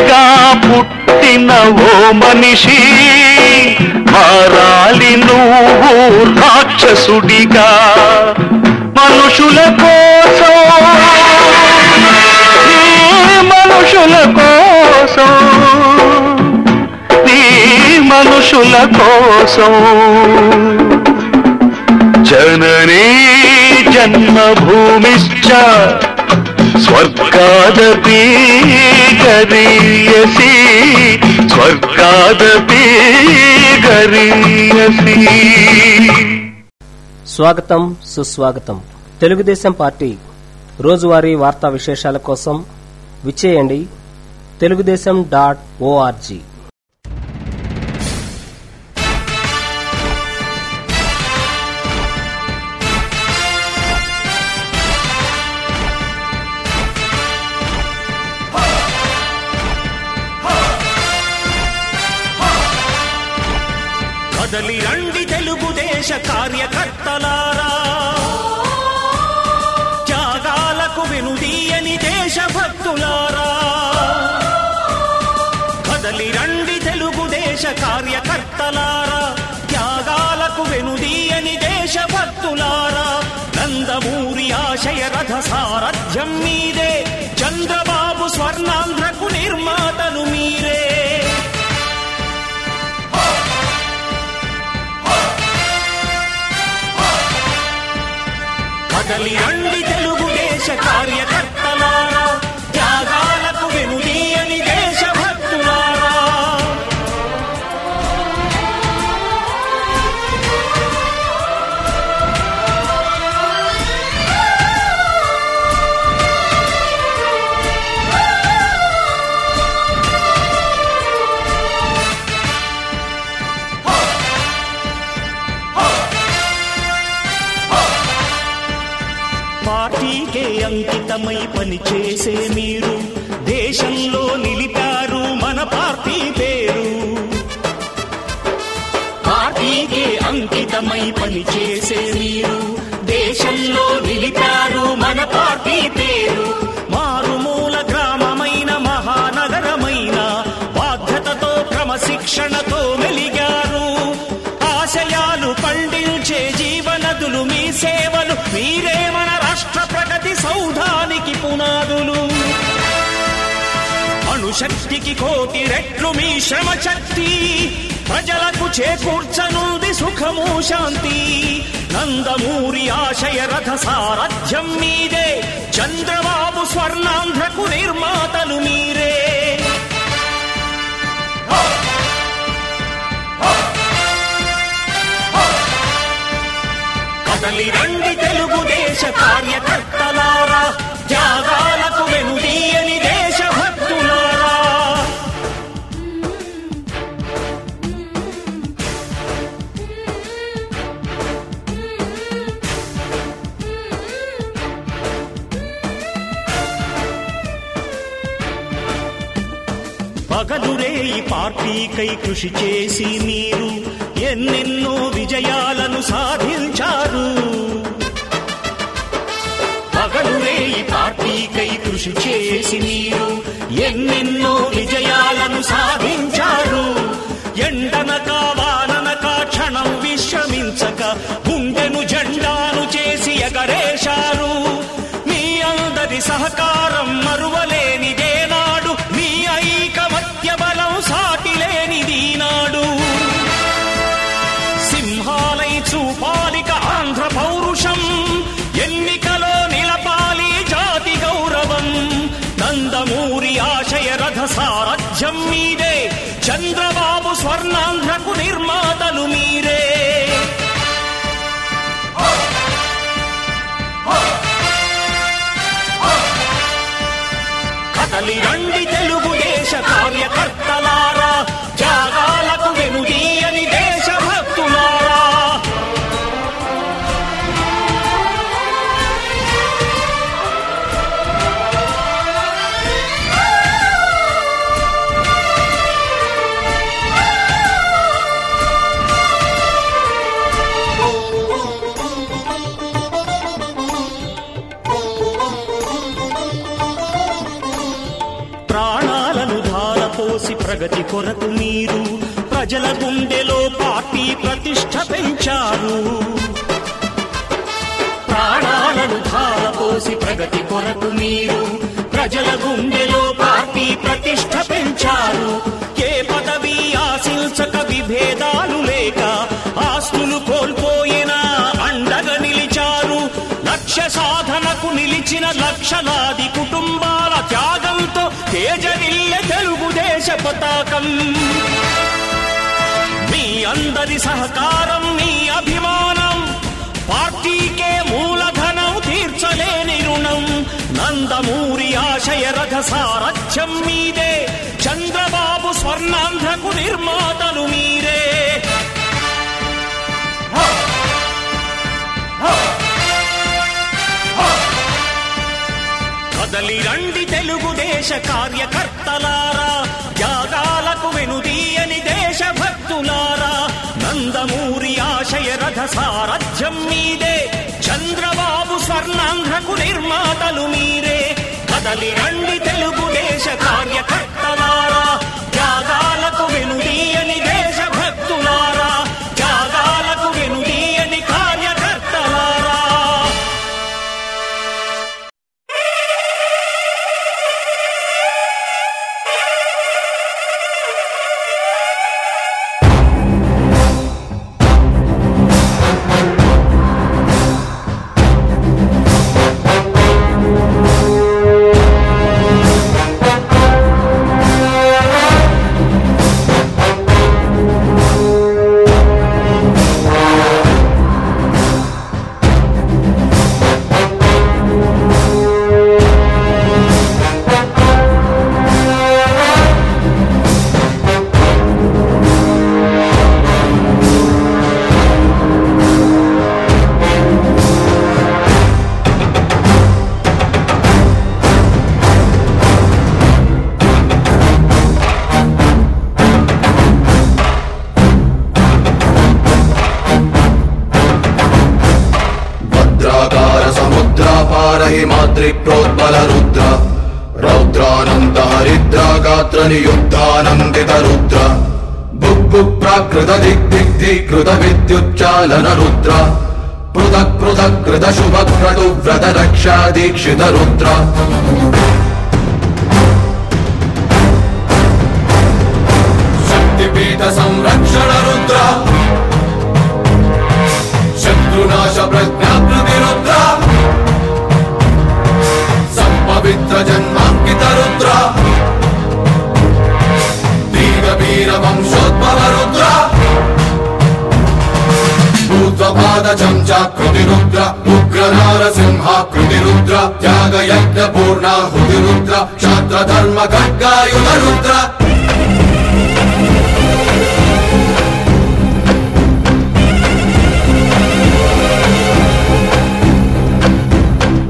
మనిషిగా పుట్టిన ఓ మనిషి మారాలి నువ్వు రాక్షసుడిగా. మనుషుల కోసం మనుషుల కోసం ఈ మనుషుల కోసం. జననీ జన్మభూమిశ్చ స్వర్గాదపి గరీయసి స్వర్గాదపి స్వాగతం సుస్వాగతం. తెలుగుదేశం పార్టీ రోజువారీ వార్తా విశేషాల కోసం విచ్చేయండి. తెలుగుదేశం డాట్ ఓఆర్జీ కదలి రండి తెలుగుదేశ కార్యకర్తలారా. త్యాగాలకు వినుదీయని దేశభక్తులారా. కదలి రండి తెలుగుదేశ కార్యకర్తలారా. త్యాగాలకు వెనుదీయని దేశభక్తులారా. నందమూరి ఆశయ రథ సారథ్యం మీదే. చంద్రబాబు స్వర్ణాంధ్రకు నిర్మాతలు మీరే. తల్లి రండి తెలుగుదేశ కార్యకర్తలారా అంకితమై పనిచేసే మీరు. దేశంలో నిలిపారు మన పార్టీ పేరు. మారుమూల గ్రామమైన మహానగరమైన బాధ్యతతో క్రమశిక్షణతో మెలిగారు. ఆశయాలు పండించే జీవనదులు మీ సేవలు మీరే మన రాష్ట్ర ప్రగతి సౌధానికి పునాదులు. అణుశక్తికి కోటి రెట్లు మీ శ్రమ శక్తి ప్రజలకు చేకూర్చను శాంతి. నందమూరి ఆశయ రథ సారథ్యం మీదే. చంద్రబాబు స్వర్ణాంధ్రకు నిర్మాతలు మీరే. కదలి రండి తెలుగుదేశ కార్యకర్తలారా త్యాగా కై కృషి చేసి మీరు ఎన్నెన్నో విజయాలను సాధించారు. పగలురే ఈ పార్టీకై కృషి చేసి చంద్రబాబు స్వర్ణాంధ్రకు నిర్మాతలు మీరే. కదలి రండి తెలుగుదేశ కార్యకర్తలారా త్యాగాలకు వెనుదీయని ప్రతిష్ట పెంచారు ప్రాణాలను ధారపోసి ప్రగతి కొరకు మీరు ప్రజల గుండెలో పార్టీ ప్రతిష్ట పెంచారు ఏ పదవి ఆశించక విభేదాలు లేక ఆస్తులు కోల్పోయినా అండగా నిలిచారు. లక్ష్య సాధనకు నిలిచిన లక్షలాది కుటుంబాల త్యాగంతో తేజరిల్లె తెలుగుదేశ పతాకం. మీ అందరి సహకారం సారథ్యం మీదే. చంద్రబాబు స్వర్ణాంధ్రకు నిర్మాతలు మీరే. కదలి రండి తెలుగుదేశ కార్యకర్తలారా. త్యాగాలకు వెనుదీయని దేశభక్తులారా. నందమూరి ఆశయ రథ సారథ్యం మీదే. చంద్రబాబు స్వర్ణాంధ్రకు నిర్మాతలు మీరే. కదలి రండి हि मातृप्रोर्बल रुद्र। रौद्रानन्द हरिद्रा गात्र नियुद्धानन्दितरुद्रकृत दिग् दिग्धीकृत विद्युच्चालनरुद्रा पृथक् पृथक् कृत शुभ क्रतु व्रत रक्षा दीक्षित रुद्रा संरक्षण रुद्रा। రుద్ర. ధర్మ ఖడ్గాయుధ రుద్ర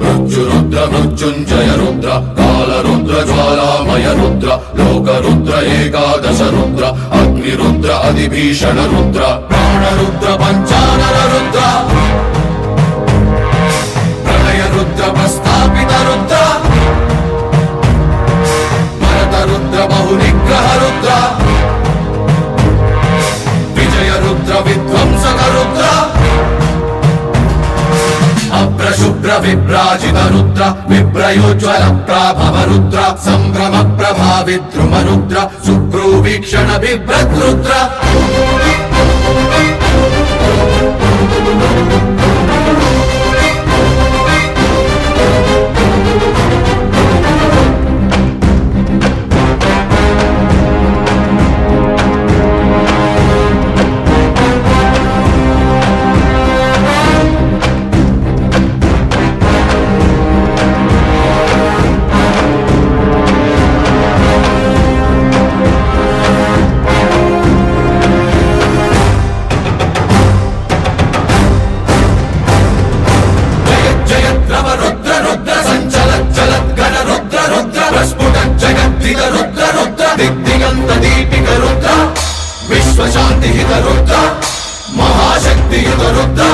మృత్యురుద్ర మృత్యుంజయ రుద్ర కాల రుద్ర జ్వాలామయ రుద్ర లోక రుద్ర ఏకాదశ రుద్ర అగ్ని రుద్ర అధిభీషణ రుద్ర ప్రాణ రుద్ర పంచానర రుద్ర. विप्राजितरुद्र विप्रयोज्ज्वल प्राभरुद्र सम्भ्रम प्रभा विद्रुमरुद्र सुप्रो वीक्षण विव्र रुद्र रुद्र रुद्र दिग्दिगन्त दीपिक रुद्र विश्व हित रुद्र महाशक्ति हित रुद्र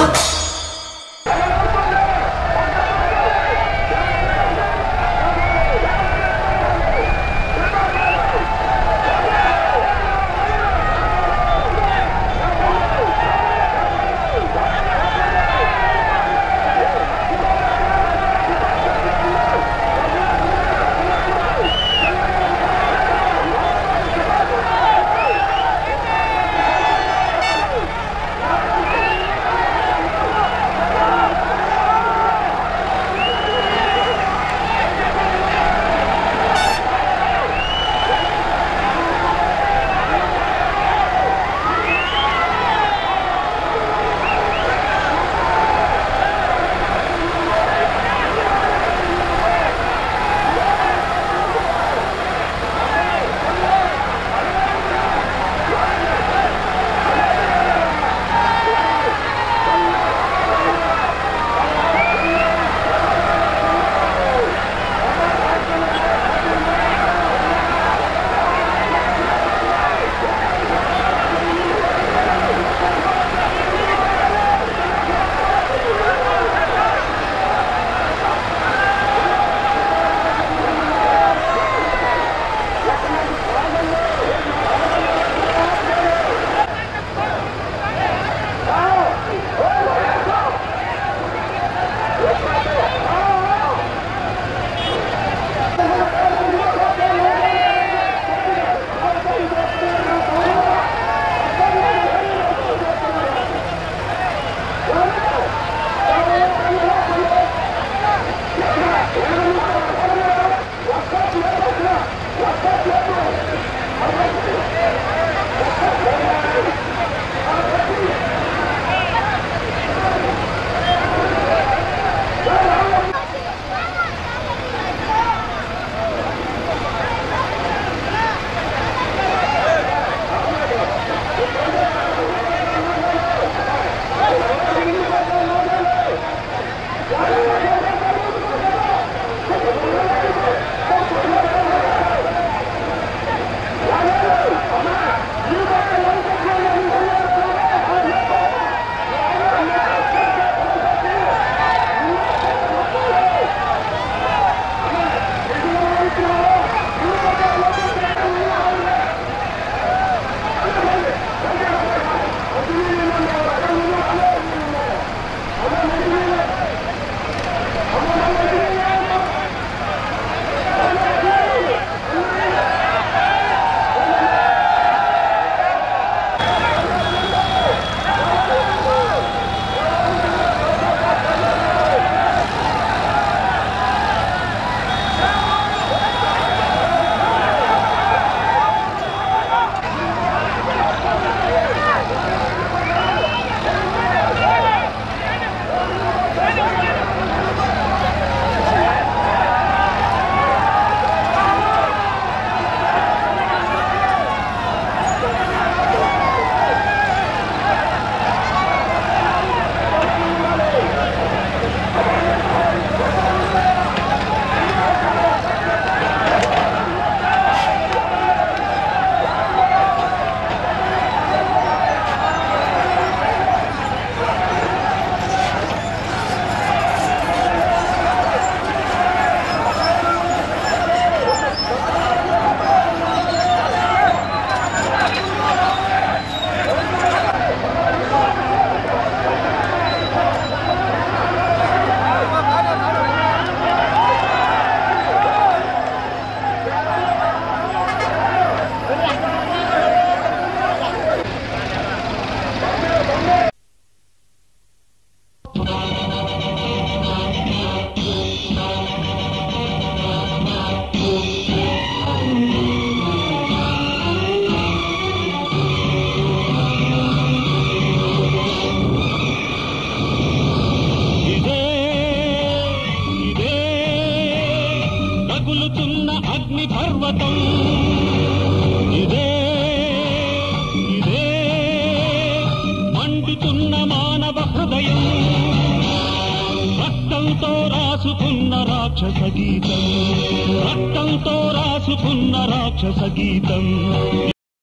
రాసుకున్న రాక్షస గీతం. రక్తంతో రాసుకున్న రాక్షస గీతం.